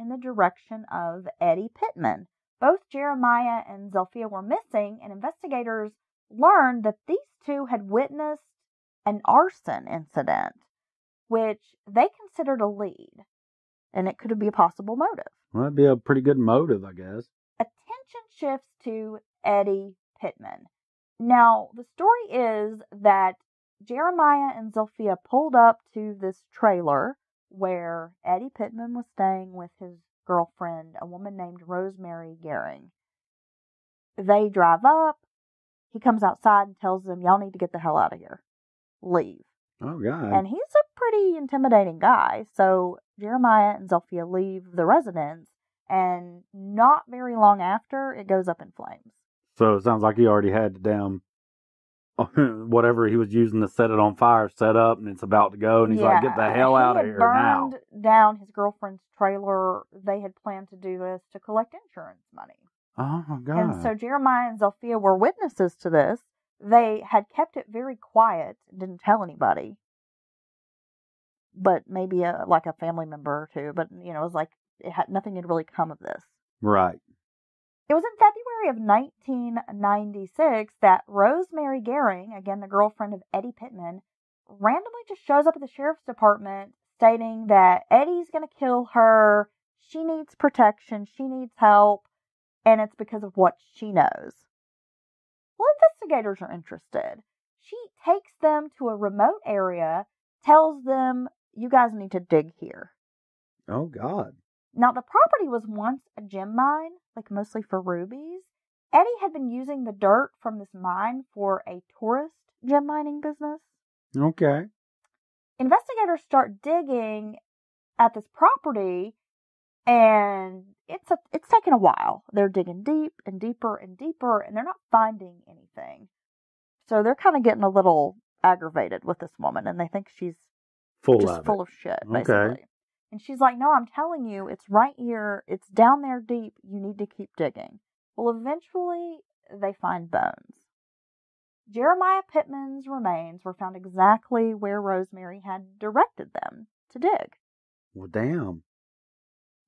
in the direction of Eddie Pittman. Both Jeremiah and Zilphia were missing, and investigators learned that these two had witnessed an arson incident, which they considered a lead, and it could be a possible motive. Well, that'd be a pretty good motive, I guess. Attention shifts to Eddie Pittman. Now, the story is that Jeremiah and Zilphia pulled up to this trailer where Eddie Pittman was staying with his girlfriend, a woman named Rosemary Gehring. They drive up. He comes outside and tells them, Y'all need to get the hell out of here. Leave. Oh, God. And he's a pretty intimidating guy. So Jeremiah and Zilphia leave the residence, and not very long after, it goes up in flames. So it sounds like he already had the damn whatever he was using to set it on fire set up, and it's about to go, and he's like, "Get the hell he out of here now!" burned down his girlfriend's trailer. They had planned to do this to collect insurance money. Oh my God! And so Jeremiah and Zilphia were witnesses to this. They had kept it very quiet, didn't tell anybody, but maybe a, like a family member or two. But you know, it was like it had nothing had really come of this. right. It was in February of 1996 that Rosemary Gehring, again the girlfriend of Eddie Pittman, randomly just shows up at the sheriff's department stating that Eddie's going to kill her. She needs protection. She needs help. And it's because of what she knows. Well, investigators are interested. She takes them to a remote area, tells them, you guys need to dig here. Oh God. Now, the property was once a gem mine, like mostly for rubies. Eddie had been using the dirt from this mine for a tourist gem mining business. Okay. Investigators start digging at this property, and it's a, it's taken a while. They're digging deep and deeper and deeper, and they're not finding anything. So they're kind of getting a little aggravated with this woman, and they think she's Full just of full it. of shit, Okay. And she's like, No, I'm telling you, it's right here. It's down there deep. You need to keep digging. Well, eventually, they find bones. Jeremiah Pittman's remains were found exactly where Rosemary had directed them to dig. Well, damn.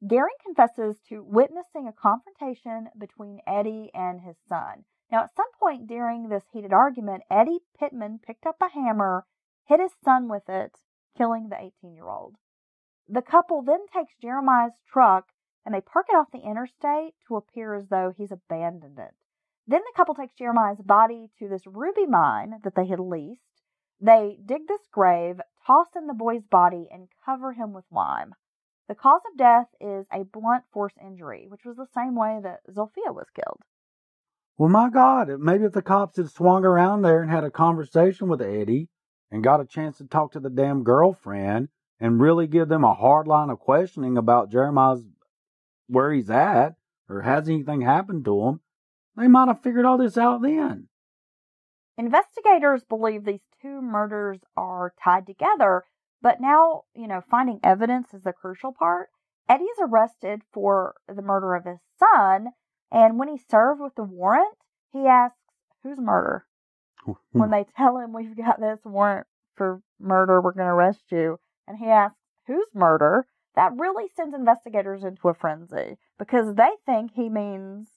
Gehring confesses to witnessing a confrontation between Eddie and his son. Now, at some point during this heated argument, Eddie Pittman picked up a hammer, hit his son with it, killing the 18 year old. The couple then takes Jeremiah's truck and they park it off the interstate to appear as though he's abandoned it. Then the couple takes Jeremiah's body to this ruby mine that they had leased. They dig this grave, toss in the boy's body, and cover him with lime. The cause of death is a blunt force injury, which was the same way that Zilphia was killed. Well, my God. Maybe if the cops had swung around there and had a conversation with Eddie and got a chance to talk to the damn girlfriend and really give them a hard line of questioning about Jeremiah's where he's at or has anything happened to him, they might have figured all this out then. Investigators believe these two murders are tied together, but now, you know, finding evidence is the crucial part. Eddie is arrested for the murder of his son, and when he's served with the warrant, he asks, Whose murder? when they tell him we've got this warrant for murder, we're going to arrest you, and he asks whose murder, that really sends investigators into a frenzy because they think he means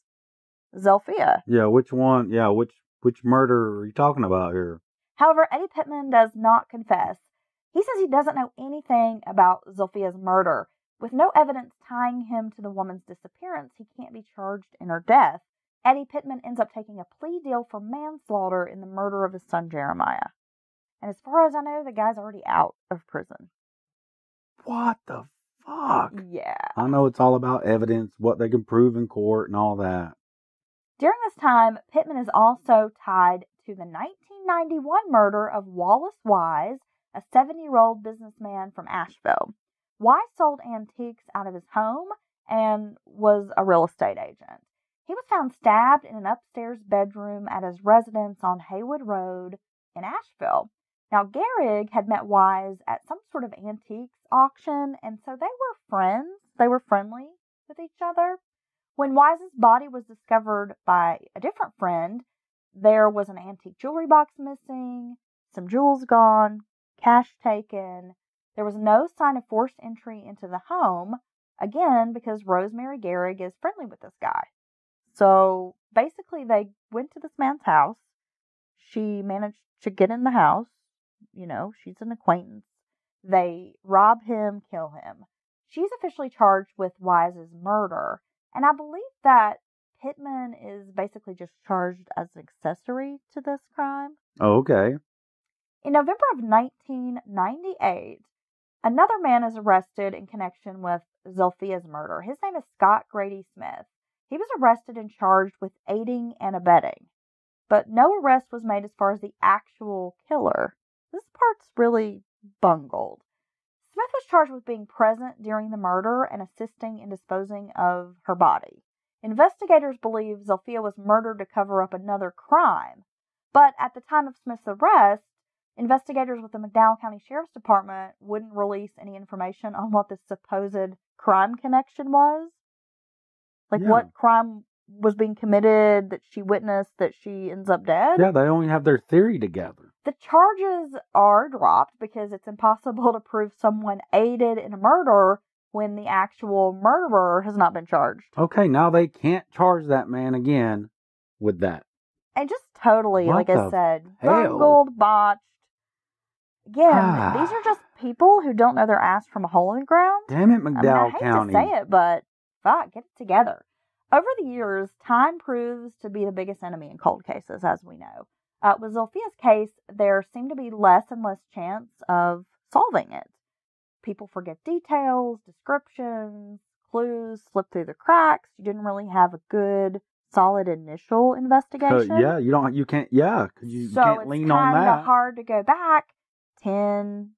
Zilphia. yeah, which one? Yeah, which which murder are you talking about here? However, Eddie Pittman does not confess. He says he doesn't know anything about Zilphia's murder. With no evidence tying him to the woman's disappearance, he can't be charged in her death. Eddie Pittman ends up taking a plea deal for manslaughter in the murder of his son Jeremiah. And as far as I know, the guy's already out of prison. What the fuck? Yeah. I know it's all about evidence, what they can prove in court, and all that. During this time, Pittman is also tied to the 1991 murder of Wallace Wise, a 70 year old businessman from Asheville. Wise sold antiques out of his home and was a real estate agent. He was found stabbed in an upstairs bedroom at his residence on Haywood Road in Asheville. Now, Gehrig had met Wise at some sort of antiques auction, and so they were friends. They were friendly with each other. When Wise's body was discovered by a different friend, there was an antique jewelry box missing, some jewels gone, cash taken. There was no sign of forced entry into the home. Again, because Rosemary Gehrig is friendly with this guy. So basically, they went to this man's house. She managed to get in the house. You know, she's an acquaintance. They rob him, kill him. She's officially charged with Wise's murder. And I believe that Pittman is basically just charged as an accessory to this crime. Oh, okay. In November of 1998, another man is arrested in connection with Zilphia's murder. His name is Scott Grady Smith. He was arrested and charged with aiding and abetting, but no arrest was made as far as the actual killer. This part's really bungled. Smith was charged with being present during the murder and assisting in disposing of her body. Investigators believe Zilphia was murdered to cover up another crime, but at the time of Smith's arrest, investigators with the McDowell County Sheriff's Department wouldn't release any information on what the supposed crime connection was. Like Yeah. what crime was being committed that she witnessed that she ends up dead. Yeah, they only have their theory together. The charges are dropped because it's impossible to prove someone aided in a murder when the actual murderer has not been charged. Okay, now they can't charge that man again with that. And just totally, What like I said, bungled, botched. Again, Ah. these are just people who don't know their ass from a hole in the ground. Damn it, I mean, I hate County. to say it, but fuck, get it together. Over the years, time proves to be the biggest enemy in cold cases, as we know. Uh, with Zilphia's case, there seemed to be less and less chance of solving it. People forget details, descriptions, clues slip through the cracks. You didn't really have a good, solid initial Uh, investigation. yeah, you don't. You can't. Yeah, 'cause you so can't lean on kind that. of hard to go back 10,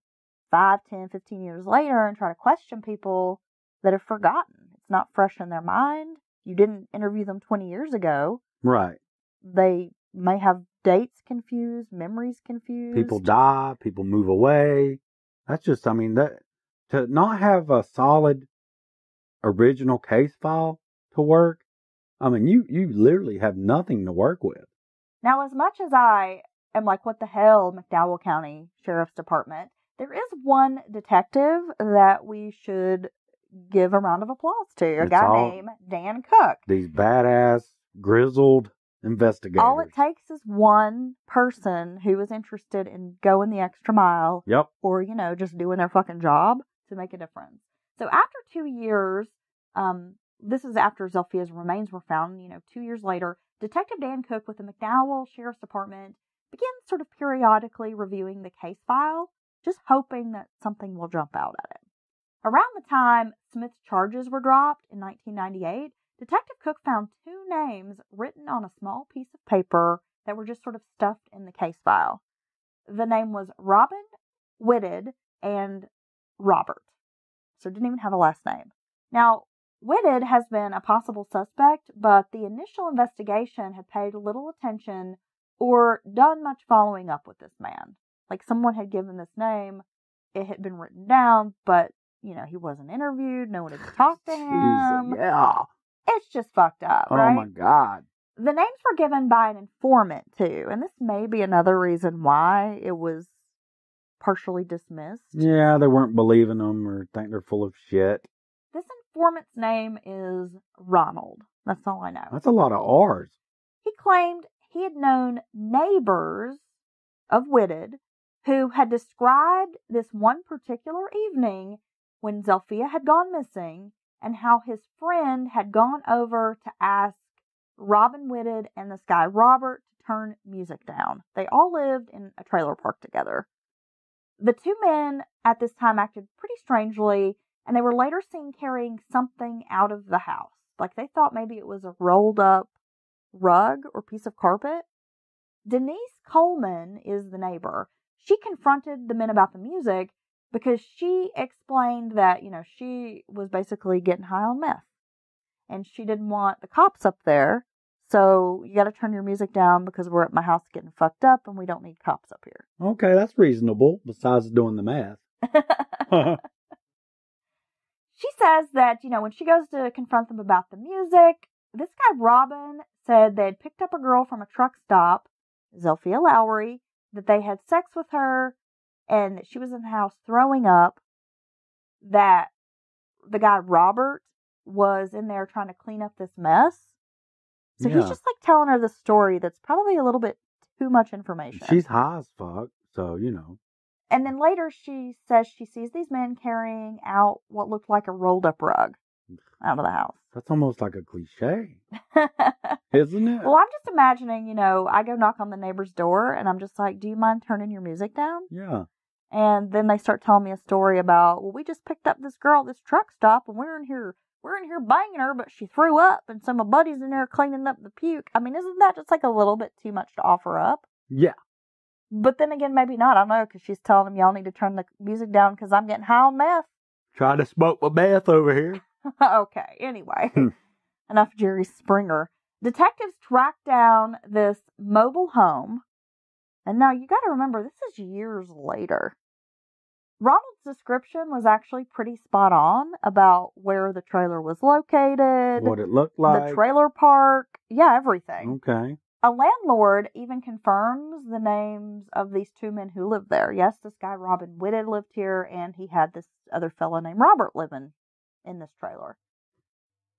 5, 10, 15 years later and try to question people that have forgotten. It's not fresh in their mind. You didn't interview them 20 years ago. Right. They may have dates confused, memories confused. People die. People move away. That's just. I mean that to not have a solid original case file to work. I mean, you you literally have nothing to work with. Now, as much as I am like, what the hell, McDowell County Sheriff's Department, there is one detective that we should give a round of applause to. A It's guy named Dan Cook. These badass grizzled investigators. All it takes is one person who is interested in going the extra mile Yep. or, you know, just doing their fucking job to make a difference. So after two years, um, this is after Zilphia's remains were found, you know, two years later, Detective Dan Cook with the McDowell Sheriff's Department begins sort of periodically reviewing the case file, just hoping that something will jump out at him. Around the time Smith's charges were dropped in 1998, Detective Cook found two names written on a small piece of paper that were just sort of stuffed in the case file. The name was Robin Whitted and Robert. So didn't even have a last name. Now, Whitted has been a possible suspect, but the initial investigation had paid little attention or done much following up with this man. Like someone had given this name, it had been written down, but you know, he wasn't interviewed, no one had talked to him. yeah. It's just fucked up, Oh right? my god. the names were given by an informant too, and this may be another reason why it was partially dismissed. Yeah, they weren't believing them or think they're full of shit. This informant's name is Ronald. That's all I know. That's a lot of R's. He claimed he had known neighbors of Whitted who had described this one particular evening when Zilphia had gone missing and how his friend had gone over to ask Robin Whitted and this guy Robert to turn music down. They all lived in a trailer park together. The two men at this time acted pretty strangely, and they were later seen carrying something out of the house. Like they thought maybe it was a rolled up rug or piece of carpet. Denise Coleman is the neighbor. She confronted the men about the music because she explained that, you know, she was basically getting high on meth and she didn't want the cops up there. So you got to turn your music down because we're at my house getting fucked up and we don't need cops up here. Okay, that's reasonable, besides doing the math. she says that, you know, when she goes to confront them about the music, this guy Robin said they had picked up a girl from a truck stop, Zilphia Lowery, that they had sex with her, and that she was in the house throwing up, that the guy Robert was in there trying to clean up this mess. So he's just like telling her the story that's probably a little bit too much information. She's high as fuck, so you know. and then later she says she sees these men carrying out what looked like a rolled up rug out of the house. That's almost like a cliche, isn't it? well, I'm just imagining, you know, I go knock on the neighbor's door and I'm just like, do you mind turning your music down? yeah. And then they start telling me a story about, well, we just picked up this girl at this truck stop and we're in here, we're in here banging her, but she threw up and some of my buddies in there cleaning up the puke. I mean, isn't that just like a little bit too much to offer up? Yeah. But then again, maybe not. I don't know because she's telling them y'all need to turn the music down because I'm getting high on meth. Trying to smoke my meth over here. okay, anyway, Hmm. enough Jerry Springer. Detectives track down this mobile home. And now you got to remember, this is years later. Ronald's description was actually pretty spot on about where the trailer was located, What it looked like. the trailer park, yeah, everything. Okay. A landlord even confirms the names of these two men who lived there. Yes, this guy Robin Whitted lived here, and he had this other fellow named Robert living in this trailer.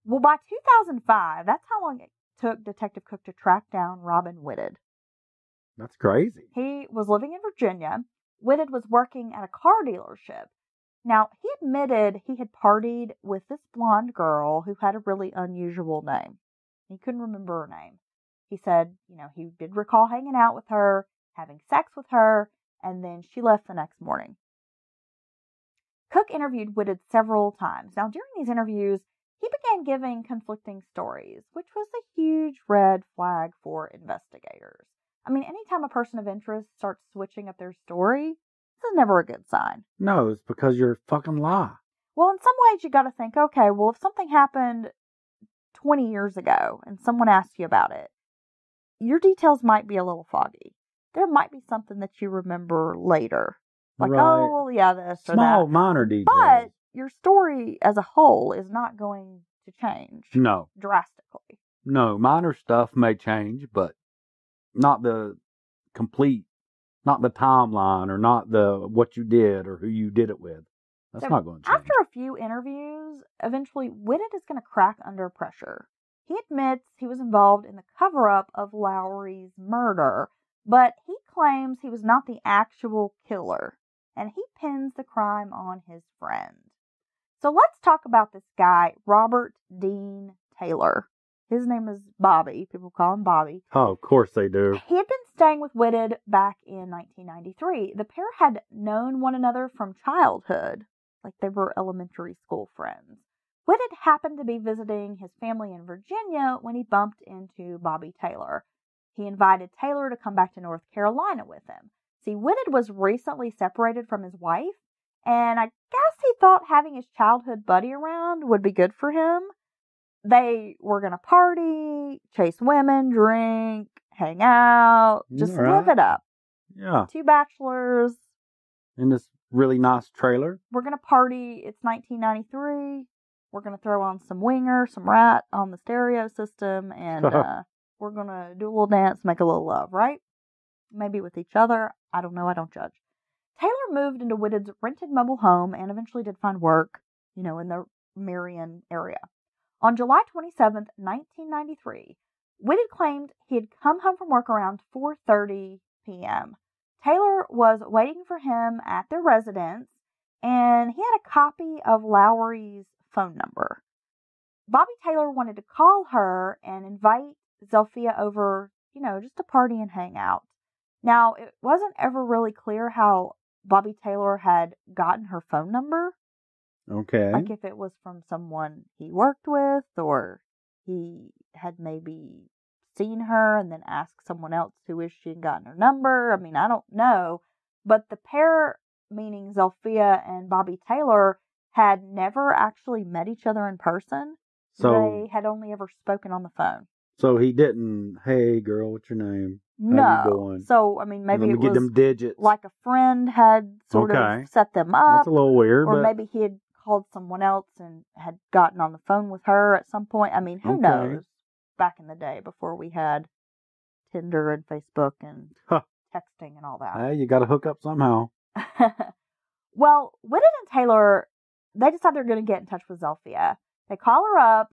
Well, by 2005, that's how long it took Detective Cook to track down Robin Whitted. That's crazy. He was living in Virginia. Whitted was working at a car dealership. Now, he admitted he had partied with this blonde girl who had a really unusual name. He couldn't remember her name. He said, you know, he did recall hanging out with her, having sex with her, and then she left the next morning. Cook interviewed Whitted several times. Now, during these interviews, he began giving conflicting stories, which was a huge red flag for investigators. I mean, anytime a person of interest starts switching up their story, this is never a good sign. No, it's because you're fucking lie. Well, in some ways, you got to think, okay, well, if something happened 20 years ago and someone asked you about it, your details might be a little foggy. There might be something that you remember later. Like, Right. oh, well, yeah, this or Small, minor details. But your story as a whole is not going to change no, drastically. no, minor stuff may change, but not the complete, not the timeline or not the what you did or who you did it with. That's So not going to change. After a few interviews, eventually Whitted is going to crack under pressure. He admits he was involved in the cover up of Lowery's murder, but he claims he was not the actual killer, and he pins the crime on his friend. So let's talk about this guy, Robert Dean Taylor. His name is Bobby. People call him Bobby. oh, of course they do. He had been staying with Whitted back in 1993. The pair had known one another from childhood, like they were elementary school friends. Whitted happened to be visiting his family in Virginia when he bumped into Bobby Taylor. He invited Taylor to come back to North Carolina with him. See, Whitted was recently separated from his wife, and I guess he thought having his childhood buddy around would be good for him. They were going to party, chase women, drink, hang out, just Alright. live it up. Yeah, Two bachelors. in this really nice trailer. We're going to party. It's 1993. We're going to throw on some Winger, some Ratt on the stereo system, and uh, we're going to do a little dance, make a little love, right? Maybe with each other. I don't know. I don't judge. Taylor moved into Whitted's rented mobile home and eventually did find work, you know, in the Marion area. On July 27th, 1993, Whitted claimed he had come home from work around 4:30 p.m. Taylor was waiting for him at their residence, and he had a copy of Lowery's phone number. Bobby Taylor wanted to call her and invite Zilphia over, you know, just to party and hang out. Now, it wasn't ever really clear how Bobby Taylor had gotten her phone number. Okay. Like if it was from someone he worked with or he had maybe seen her and then asked someone else who is she and gotten her number. I mean, I don't know. But the pair, meaning Zilphia and Bobby Taylor, had never actually met each other in person. so, they had only ever spoken on the phone. so he didn't. Hey, girl, what's your name? you No. So, I mean, maybe me it get was them digits. like a friend had sort Okay. of set them up. That's a little weird, or maybe he had called someone else and had gotten on the phone with her at some point. I mean, who Okay. knows? Back in the day before we had Tinder and Facebook and Huh. texting and all that. hey, you got to hook up somehow. well, Whitted and Taylor, they decide they're going to get in touch with Zilphia. They call her up